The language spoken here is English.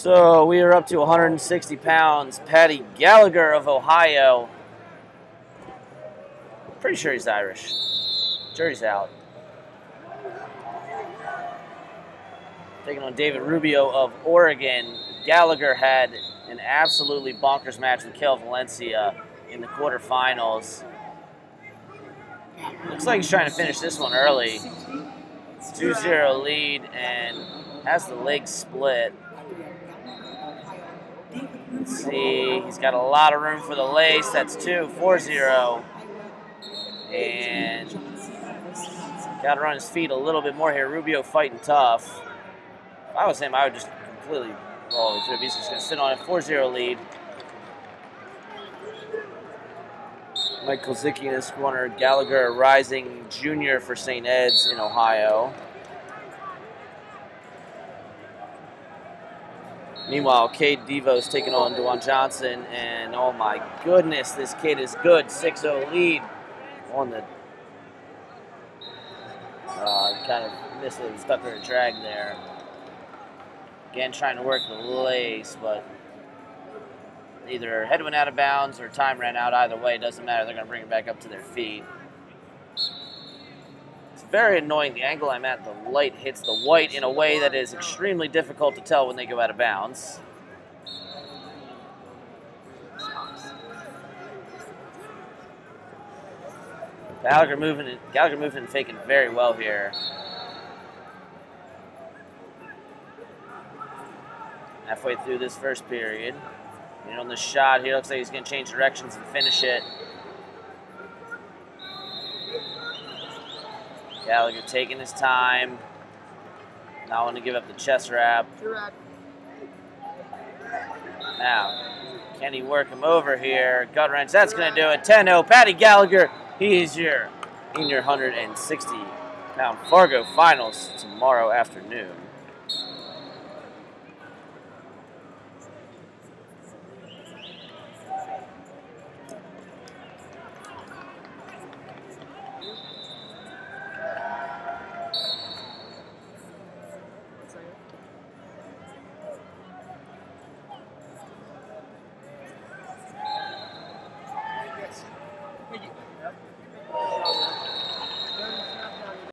So we are up to 160 pounds. Paddy Gallagher of Ohio. Pretty sure he's Irish. Jury's out. Taking on David Rubio of Oregon. Gallagher had an absolutely bonkers match with Cael Valencia in the quarterfinals. Looks like he's trying to finish this one early. 2-0 lead and has the leg split. Let's see, he's got a lot of room for the lace. That's 2, 4-0. And got to run his feet a little bit more here. Rubio fighting tough. If I was him, I would just completely roll through. He's just going to sit on a 4-0 lead. Mike Kozicki in this corner. Gallagher rising junior for St. Ed's in Ohio. Meanwhile, Cade DeVos taking on Dewan Johnson, and oh my goodness, this kid is good. 6-0 lead on the uh, kind of missed it, stuck in a drag there. Again, trying to work the lace, but either head went out of bounds or time ran out. Either way, doesn't matter. They're going to bring it back up to their feet. Very annoying. The angle I'm at, the light hits the white in a way that is extremely difficult to tell when they go out of bounds. Gallagher moving, Gallagher moving and faking very well here. Halfway through this first period. And on the shot here, looks like he's going to change directions and finish it. Gallagher taking his time. Not want to give up the chest wrap. Now, can he work him over here? Gut wrench, that's going to do it. 10-0, Paddy Gallagher. He is your in your 160 pound Fargo finals tomorrow afternoon.